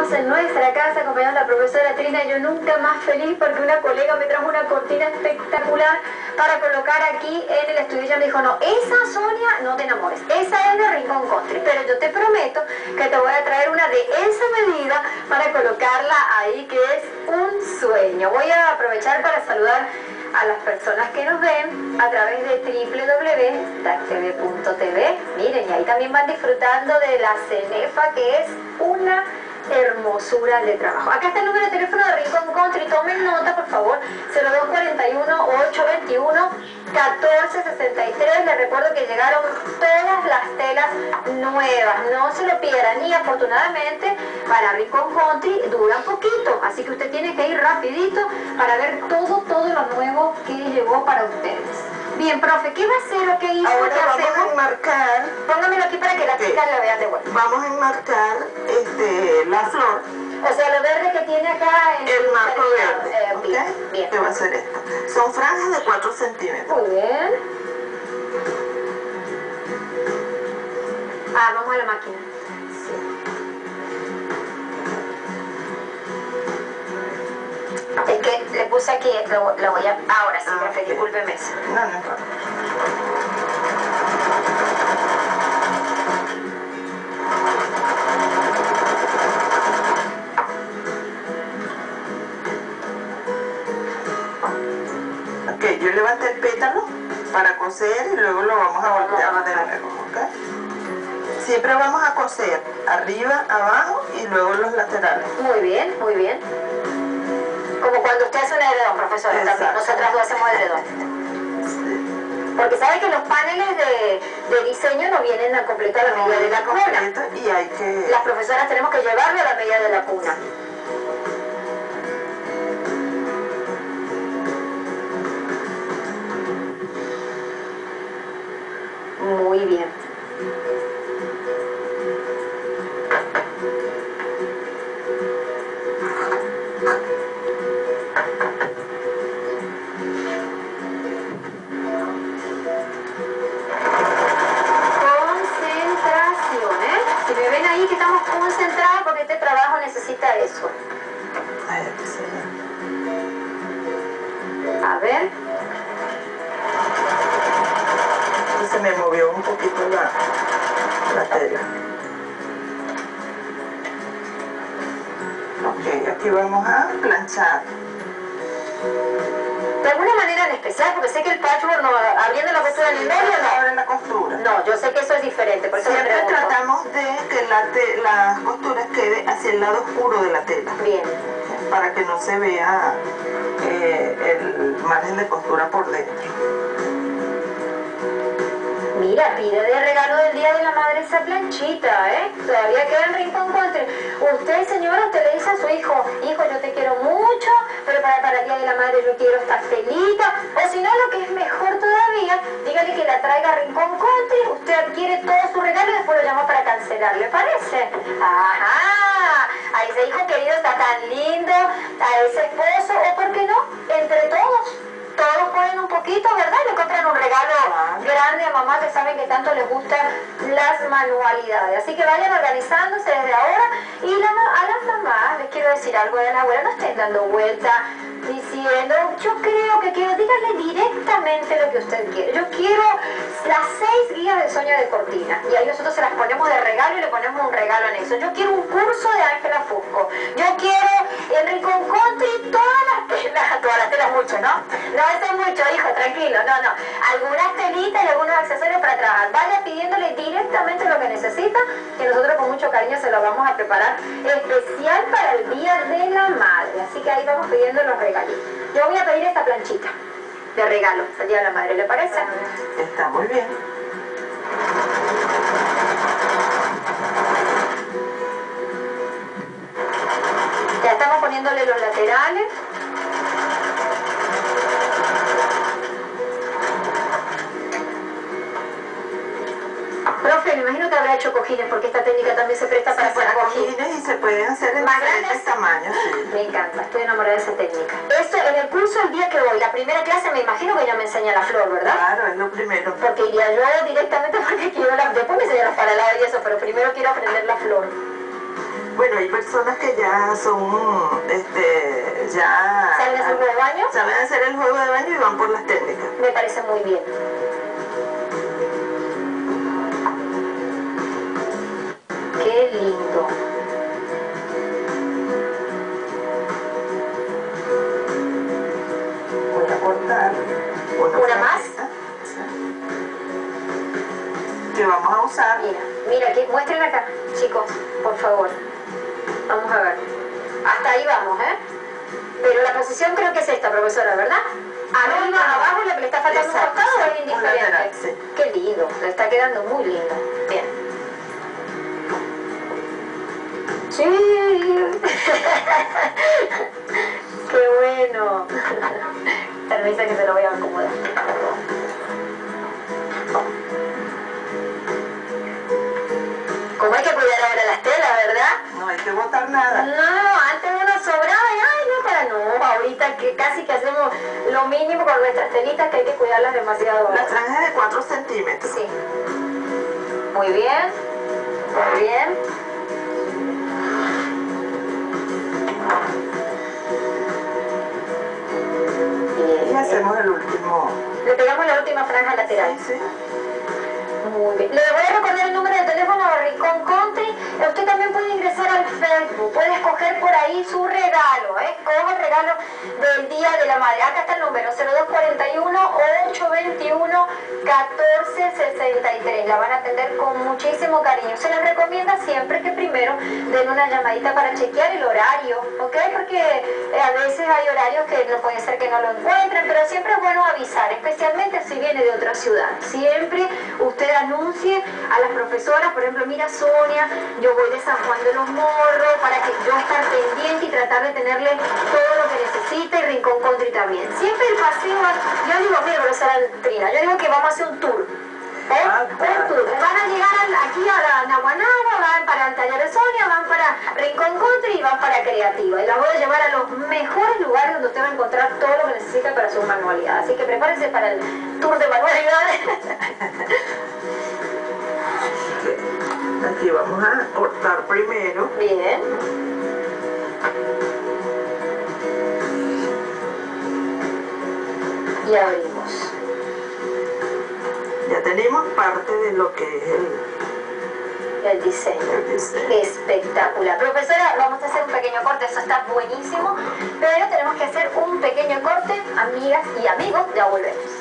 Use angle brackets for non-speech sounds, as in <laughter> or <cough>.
en nuestra casa acompañando a la profesora Trina. Yo nunca más feliz porque una colega me trajo una cortina espectacular para colocar aquí en el estudio. Ella me dijo, no, esa Sonia, no te enamores. Esa es de Rincón Country. Pero yo te prometo que te voy a traer una de esa medida para colocarla ahí, que es un sueño. Voy a aprovechar para saludar a las personas que nos ven a través de www.tv.tv. Miren, y ahí también van disfrutando de la CENEFA, que es una hermosura de trabajo. Acá está el número de teléfono de Rincón Country, tomen nota por favor, 0241-821. 1463, les recuerdo que llegaron todas las telas nuevas, no se lo pierdan y afortunadamente para Rincón Country duran poquito, así que usted tiene que ir rapidito para ver todo, todo lo nuevo que llegó para ustedes. Bien, profe, ¿qué va a hacer o qué hizo? Ahora ¿Qué vamos hacemos? a enmarcar, Póngamelo aquí para que las Ok. chicas la vean de vuelta. vamos a enmarcar este, O sea, lo verde que tiene acá en el marco verde, Eh, ¿ok? bien, va a ser esta. Son franjas de 4 centímetros. Muy bien. Ah, vamos a la máquina. Sí. Es que le puse aquí, lo, lo voy a... Ahora sí, Ah, profe, discúlpeme. No, no importa. El pétalo para coser y luego lo vamos a voltear de nuevo, ¿ok? Siempre vamos a coser arriba, abajo y luego los laterales. Muy bien, muy bien. Como cuando usted hace un edredón, profesora, también. Nosotras dos hacemos edredón. Sí. Porque sabe que los paneles de, de diseño no vienen a completar la medida de la cuna. Completo y hay que... Las profesoras tenemos que llevarlo a la medida de la cuna. Muy bien. Concentración, ¿eh? Si me ven ahí que estamos concentrados porque este trabajo necesita eso. Ay, la, la tela. Ok, aquí vamos a planchar. De alguna manera en especial, porque sé que el patchwork, no, abriendo la costura en el medio, no. Ahora la costura. No, yo sé que eso es diferente, por eso Siempre tratamos de que la te- las costuras quede hacia el lado oscuro de la tela, Bien. para que no se vea eh, el margen de costura por dentro. Mira, pide de regalo del Día de la Madre esa planchita, ¿eh? Todavía queda en Rincón Country. Usted, señora, usted le dice a su hijo, hijo, yo te quiero mucho, pero para, para el Día de la Madre yo quiero esta telita. O si no, lo que es mejor todavía, dígale que la traiga a Rincón Country, usted adquiere todo su regalo y después lo llama para cancelar, ¿le parece? Ajá, a ese hijo querido está tan lindo, a ese esposo, ¿verdad? Y le compran un regalo grande a mamá que saben que tanto les gustan las manualidades. Así que vayan organizándose desde ahora. Y a las mamás les quiero decir algo de la abuela, no estén dando vuelta diciendo, yo creo que quiero, díganle directamente lo que usted quiere. Yo quiero las seis guías de sueño de cortina. Y ahí nosotros se las ponemos de regalo y le ponemos un regalo anexo. Yo quiero un curso de Ángela Fusco. Yo quiero en Rincón Country todas las telas, <laughs> todas las telas mucho, ¿no? No, es mucho, hijo, tranquilo, no, no. Algunas telitas y algunos accesorios para trabajar. Vaya pidiéndole directamente lo que necesita, que nosotros con mucho cariño se lo vamos a preparar especial para el Día de la Madre. Así que ahí vamos pidiendo los regalitos. Yo voy a pedir esta planchita de regalo el Día de la Madre, ¿le parece? Está muy bien. Ya estamos poniéndole los laterales. Me imagino que habrá hecho cojines porque esta técnica también se presta para hacer cojines. cojines y se pueden hacer en ¿Más diferentes grandes? tamaños. sí. Me encanta, estoy enamorada de esa técnica. Esto en el curso el día que voy, la primera clase me imagino que ya me enseña la flor, ¿verdad? Claro, es lo primero. Porque iría yo directamente <laughs> porque quiero la... Después me enseñan los paralados y eso, pero primero quiero aprender la flor. Bueno, hay personas que ya son, este, ya... ¿Saben hacer juego de baño? Saben hacer el juego de baño y van por las técnicas. Me parece muy bien. Qué lindo. Voy a cortar ¿Una más? Que vamos a usar. Mira, mira, que muestren acá, chicos, por favor. Vamos a ver. Hasta ahí vamos, ¿eh? Pero la posición creo que es esta, profesora, ¿verdad? Arriba, abajo, le está faltando un costado indiferente. lateral, sí. Qué lindo, le está quedando muy lindo. Sí. <laughs> Qué bueno. Permisa que se lo voy a acomodar. Como hay que cuidar ahora las telas, ¿verdad? No hay que botar nada. No, antes uno sobraba y ay, no, para no, ahorita que casi que hacemos lo mínimo con nuestras telitas que hay que cuidarlas demasiado. La franja de 4 centímetros. Sí. Muy bien, muy bien. Hacemos el último. Le pegamos la última franja lateral. Sí. Muy bien. Le voy a recordar el número de teléfono de Rincón Country. Usted también puede ingresar al Facebook. Puede escoger por ahí su regalo. ¿eh? Coge el regalo del Día de la Madre. Acá está el número 0241 821 1463. La van a atender con muchísimo cariño. Se les recomienda siempre que primero den una llamadita para chequear el horario. ¿Ok? Porque eh, a veces hay horarios que no puede ser que no lo encuentren. Pero siempre es bueno avisar. Especialmente si viene de otra ciudad. Siempre usted anuncie a las profesoras, por ejemplo, mira Sonia, yo voy de San Juan de los Morros, para que yo estar pendiente y tratar de tenerle todo lo que necesita y Rincón Country también. Siempre el paseo, yo digo, mira, profesora Trina, yo digo que vamos a hacer un tour. ¿eh? Ah, un tour. Van a llegar aquí a la Naguanara, van para el taller de Sonia, van para Rincón Country y van para Creativa. Y la voy a llevar a los mejores lugares donde usted va a encontrar todo lo que necesita para su manualidad. Así que prepárense para el tour de manualidades. <laughs> Aquí vamos a cortar primero. Bien. Y abrimos. Ya tenemos parte de lo que es el, El diseño. el diseño. Espectacular. Profesora, vamos a hacer un pequeño corte, eso está buenísimo, pero tenemos que hacer un pequeño corte, amigas y amigos, ya volvemos.